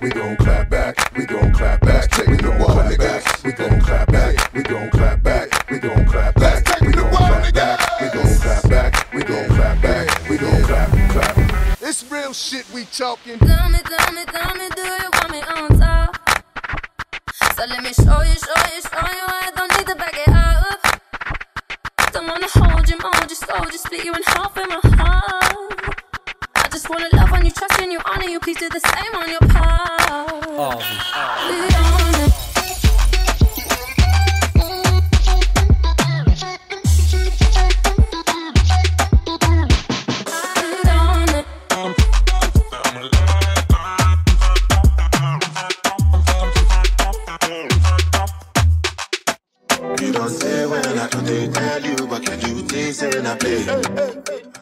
we gon' clap back, we gon' clap back, take me to wall, back, We gon' clap back, we gon' clap back, we gon' clap back, take me to it niggas. We gon' clap back, we gon' clap back, we gon' clap, clap. It's real shit we talking. Tell me, tell me, tell me, do you want me on top? So let me show you, show you, show you, I don't need to back it up. Don't wanna hold you, mold you, slow, just split you in half in my heart. I just wanna love on you, trust in you, honor you, please do the same on your you don't say when I do, they tell you, but you do things and I play.